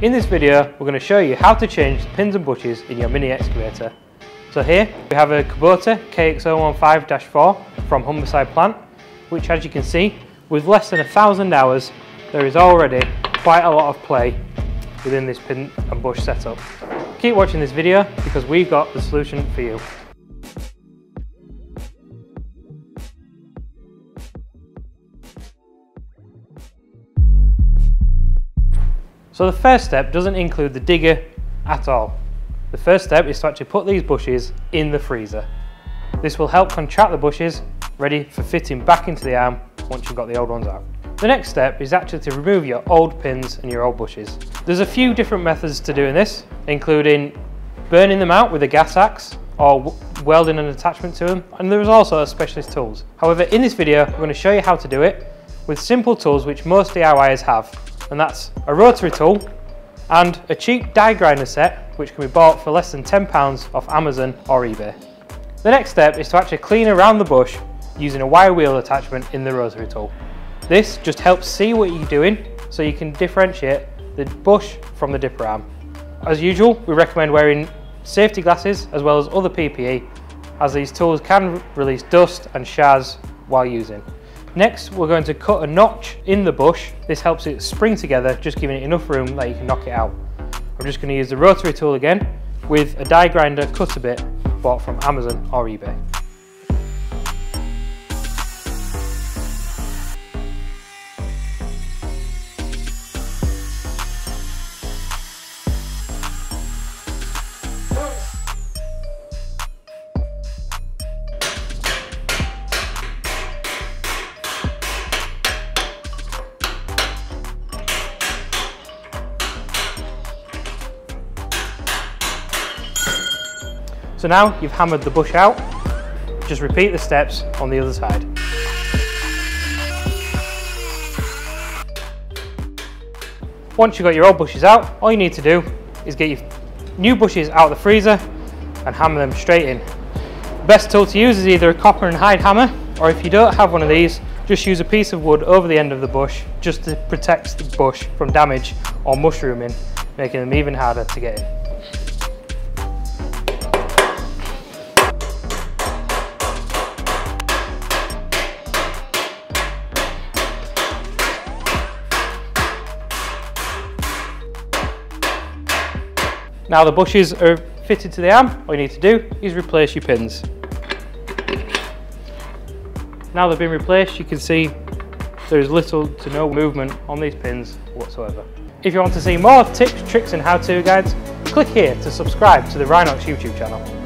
In this video, we're going to show you how to change the pins and bushes in your mini excavator. So here, we have a Kubota KX015-4 from Humberside plant, which as you can see, with less than a thousand hours, there is already quite a lot of play within this pin and bush setup. Keep watching this video because we've got the solution for you. So the first step doesn't include the digger at all. The first step is to actually put these bushes in the freezer. This will help contract the bushes ready for fitting back into the arm once you've got the old ones out. The next step is actually to remove your old pins and your old bushes. There's a few different methods to doing this, including burning them out with a gas axe or welding an attachment to them, and there's also specialist tools. However, in this video, going to show you how to do it with simple tools which most DIYers have, and that's a rotary tool and a cheap die grinder set which can be bought for less than £10 off Amazon or eBay. The next step is to actually clean around the bush using a wire wheel attachment in the rotary tool. This just helps see what you're doing so you can differentiate the bush from the dipper arm. As usual, we recommend wearing safety glasses as well as other PPE as these tools can release dust and shards while using. Next, we're going to cut a notch in the bush. This helps it spring together, just giving it enough room that you can knock it out. I'm just going to use the rotary tool again with a die grinder Cut-A-Bit bought from Amazon or eBay. So now you've hammered the bush out, just repeat the steps on the other side. Once you've got your old bushes out, all you need to do is get your new bushes out of the freezer and hammer them straight in. best tool to use is either a copper and hide hammer, or if you don't have one of these, just use a piece of wood over the end of the bush just to protect the bush from damage or mushrooming, making them even harder to get in. Now the bushes are fitted to the arm, all you need to do is replace your pins. Now they've been replaced, you can see there's little to no movement on these pins whatsoever. If you want to see more tips, tricks and how-to guides, click here to subscribe to the Rhinox YouTube channel.